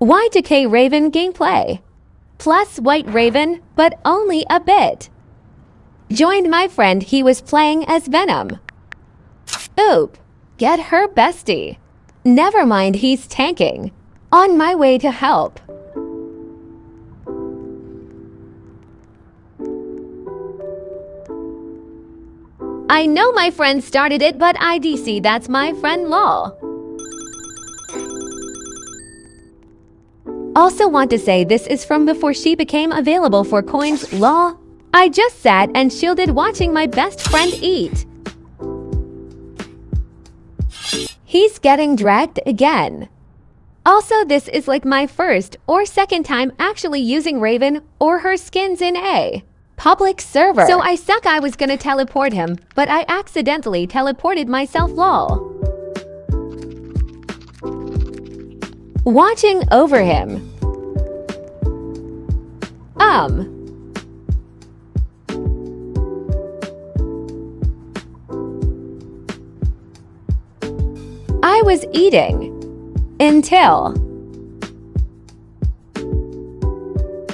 Y2K Raven gameplay. Plus White Raven, but only a bit. Joined my friend, he was playing as Venom. Oop, get her bestie. Never mind, he's tanking. On my way to help. I know my friend started it, but IDC, that's my friend Law. Also want to say this is from before she became available for coins Law. I just sat and shielded watching my best friend eat. He's getting dragged again. Also, this is like my first or second time actually using Raven or her skins in A public server. So I suck I was gonna teleport him, but I accidentally teleported myself lol. Watching over him. Um. I was eating. Until.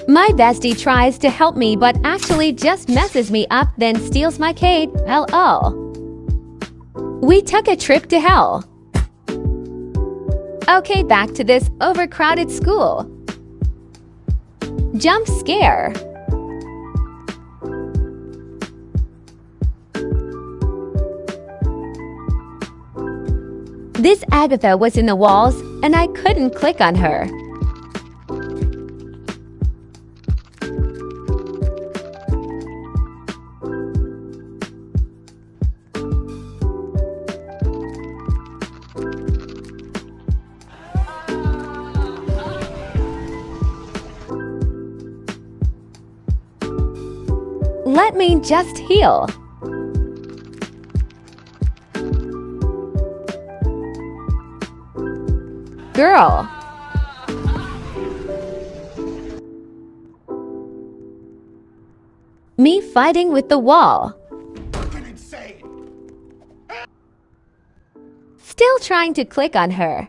My bestie tries to help me but actually just messes me up then steals my Kate, LO. We took a trip to hell. Okay, back to this overcrowded school. Jump scare. This Agatha was in the walls and I couldn't click on her. Let me just heal. Girl. Me fighting with the wall. Still trying to click on her.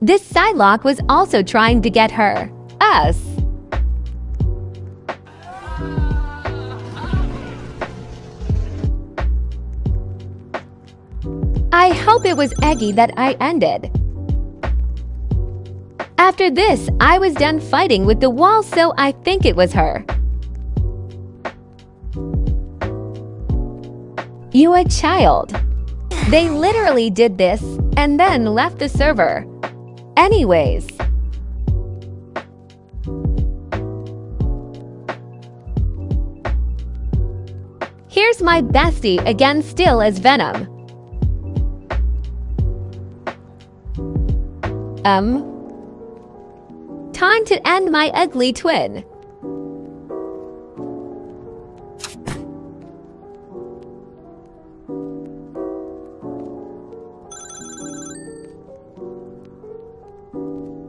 This Psylocke was also trying to get her. Us. I hope it was Eggy that I ended. After this, I was done fighting with the wall so I think it was her. You a child. They literally did this and then left the server. Anyways. Here's my bestie again still as Venom. Um. Time to end my ugly twin.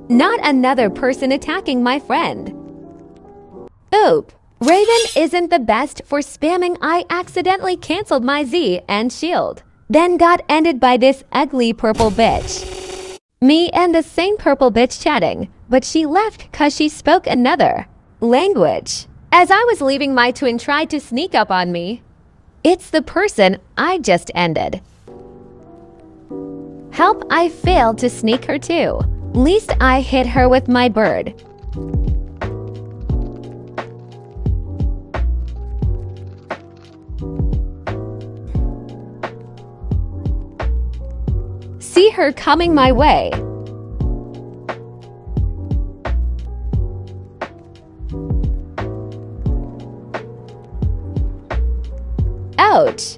Not another person attacking my friend. Oop. Raven isn't the best for spamming I accidentally cancelled my Z and shield. Then got ended by this ugly purple bitch. Me and the same purple bitch chatting, but she left cause she spoke another language. As I was leaving my twin tried to sneak up on me. It's the person I just ended. Help I failed to sneak her too. Least I hit her with my bird. See her coming my way. Ouch!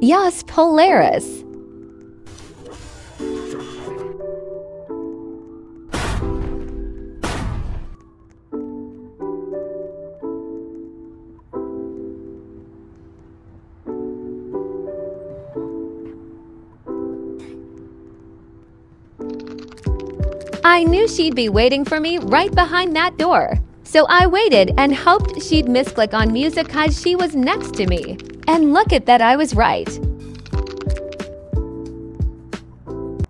Yes, Polaris. I knew she'd be waiting for me right behind that door. So I waited and hoped she'd misclick on music cause she was next to me. And look at that I was right.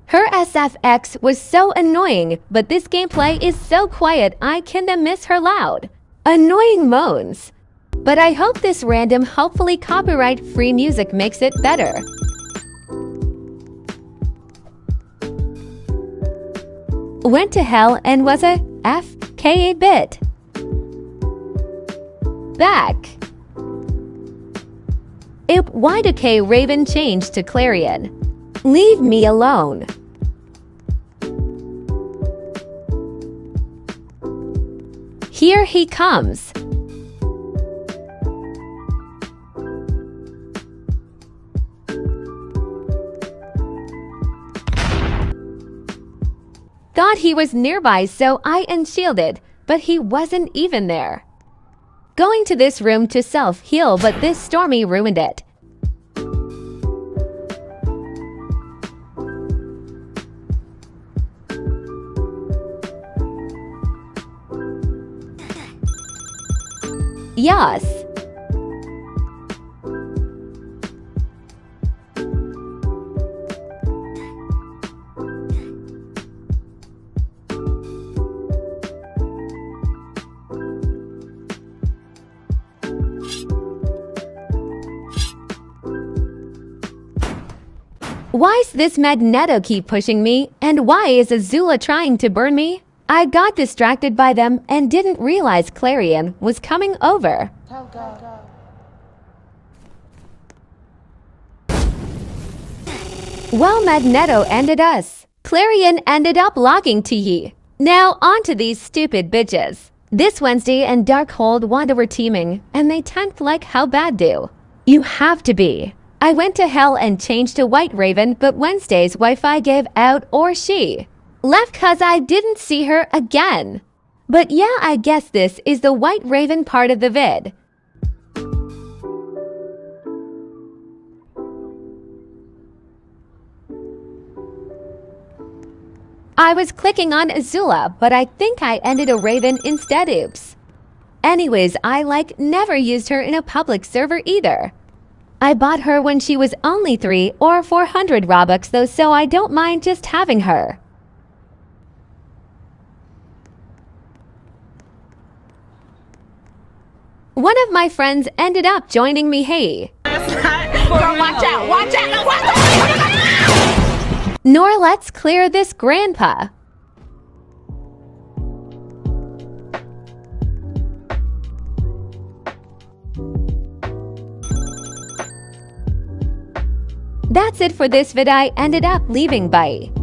Her SFX was so annoying, but this gameplay is so quiet I kinda miss her loud. Annoying moans. But I hope this random, hopefully copyright-free music makes it better. Went to hell and was a FKA bit back. Did K Raven change to Clarion? Leave me alone. Here he comes. Thought he was nearby, so I unshielded, but he wasn't even there. Going to this room to self-heal, but this Stormy ruined it. Yes. Why's this Magneto keep pushing me? And why is Azula trying to burn me? I got distracted by them and didn't realize Clarion was coming over. Well, Magneto ended us. Clarion ended up logging to ye. Now on to these stupid bitches. This Wednesday and Darkhold Wanda were teaming, and they tanked like how bad do. You have to be. I went to hell and changed to White Raven, but Wednesday's Wi-Fi gave out or she. Left cause I didn't see her again. But yeah, I guess this is the White Raven part of the vid. I was clicking on Azula, but I think I ended a Raven instead oops. Anyways, I like never used her in a public server either. I bought her when she was only 3 or 400 Robux though so I don't mind just having her. One of my friends ended up joining me hey. watch out, watch out, watch out! Nor let's clear this grandpa. That's it for this vid I ended up leaving bye.